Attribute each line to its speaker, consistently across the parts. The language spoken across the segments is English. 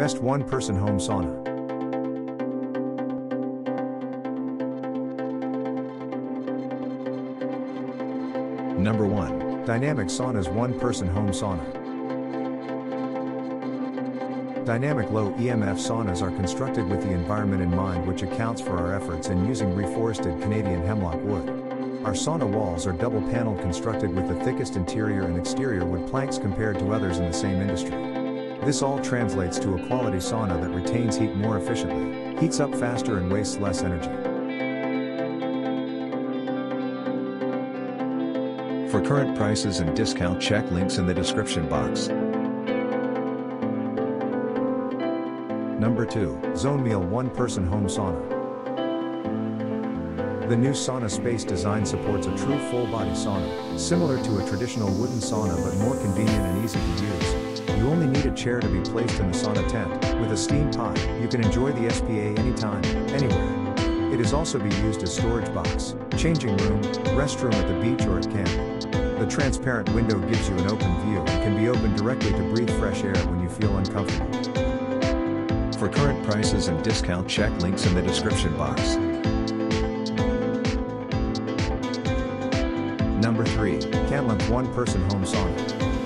Speaker 1: Best one person home sauna. Number 1. Dynamic Sauna's one person home sauna. Dynamic low EMF saunas are constructed with the environment in mind, which accounts for our efforts in using reforested Canadian hemlock wood. Our sauna walls are double paneled constructed with the thickest interior and exterior wood planks compared to others in the same industry. This all translates to a quality sauna that retains heat more efficiently, heats up faster and wastes less energy. For current prices and discount check links in the description box. Number 2, ZONEMEL One Person Home Sauna. The new sauna space design supports a true full-body sauna, similar to a traditional wooden sauna but more convenient and easy to use. You only need a chair to be placed in the sauna tent. With a steam pot, you can enjoy the SPA anytime, anywhere. It is also be used as storage box, changing room, restroom at the beach or at camp. The transparent window gives you an open view and can be opened directly to breathe fresh air when you feel uncomfortable. For current prices and discount check links in the description box. Number 3, Kanlanth One Person Home Sauna.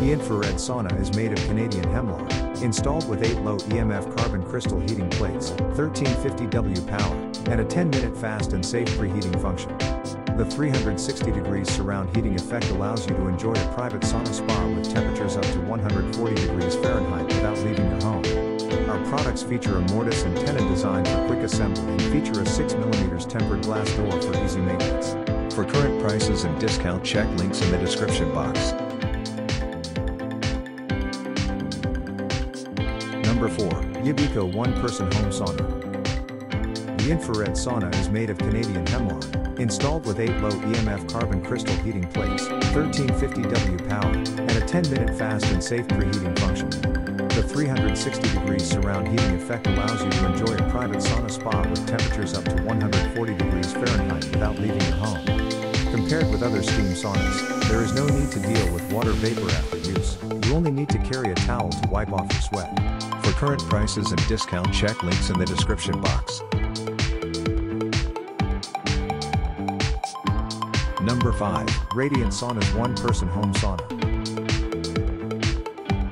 Speaker 1: The infrared sauna is made of Canadian hemlock, installed with 8 low EMF carbon crystal heating plates, 1350W power, and a 10-minute fast and safe preheating function. The 360 degrees surround heating effect allows you to enjoy a private sauna spa with temperatures up to 140 degrees Fahrenheit without leaving your home. Our products feature a mortise and tenon design for quick assembly and feature a 6mm tempered glass door for easy maintenance. For current prices and discount check links in the description box. Number 4, YIBEICO One Person Home Sauna. The infrared sauna is made of Canadian hemlock, installed with 8 low EMF carbon crystal heating plates, 1350W power, and a 10-minute fast and safe preheating function. The 360 degrees surround heating effect allows you to enjoy a private sauna spa with temperatures up to 140 degrees Fahrenheit without leaving your home. Compared with other steam saunas, there is no need to deal with water vapor after use. You only need to carry a towel to wipe off your sweat. Current prices and discount check links in the description box. Number 5, Radiant Sauna's One Person Home Sauna.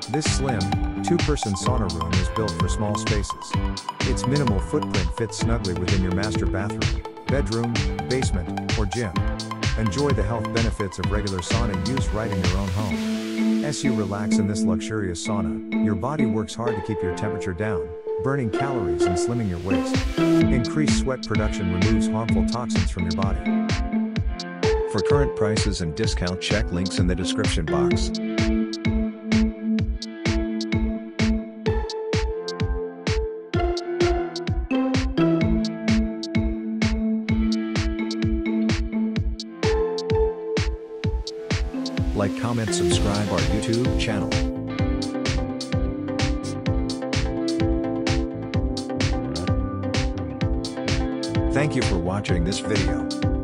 Speaker 1: This slim, two-person sauna room is built for small spaces. Its minimal footprint fits snugly within your master bathroom, bedroom, basement, or gym. Enjoy the health benefits of regular sauna use right in your own home. As you relax in this luxurious sauna, your body works hard to keep your temperature down, burning calories and slimming your waist. Increased sweat production removes harmful toxins from your body. For current prices and discount check links in the description box. Like, comment, subscribe our YouTube channel. Thank you for watching this video.